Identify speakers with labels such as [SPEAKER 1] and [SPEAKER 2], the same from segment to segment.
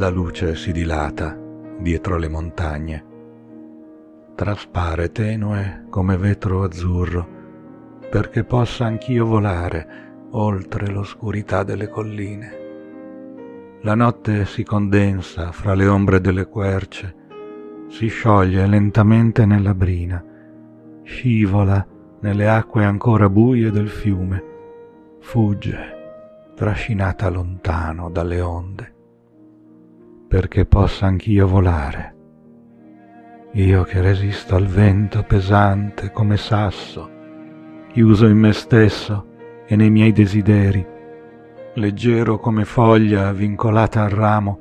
[SPEAKER 1] La luce si dilata dietro le montagne. Traspare tenue come vetro azzurro, perché possa anch'io volare oltre l'oscurità delle colline. La notte si condensa fra le ombre delle querce, si scioglie lentamente nella brina, scivola nelle acque ancora buie del fiume, fugge, trascinata lontano dalle onde perché possa anch'io volare. Io che resisto al vento pesante come sasso, chiuso in me stesso e nei miei desideri, leggero come foglia vincolata al ramo,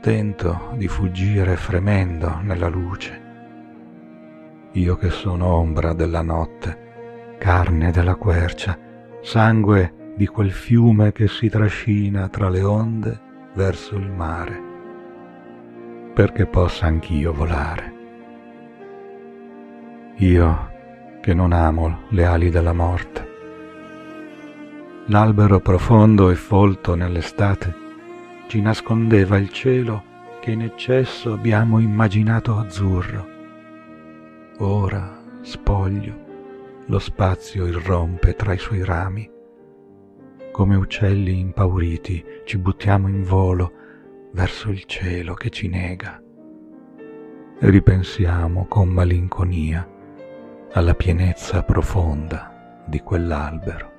[SPEAKER 1] tento di fuggire fremendo nella luce. Io che sono ombra della notte, carne della quercia, sangue di quel fiume che si trascina tra le onde verso il mare perché possa anch'io volare. Io che non amo le ali della morte. L'albero profondo e folto nell'estate ci nascondeva il cielo che in eccesso abbiamo immaginato azzurro. Ora, spoglio, lo spazio irrompe tra i suoi rami. Come uccelli impauriti ci buttiamo in volo verso il cielo che ci nega ripensiamo con malinconia alla pienezza profonda di quell'albero.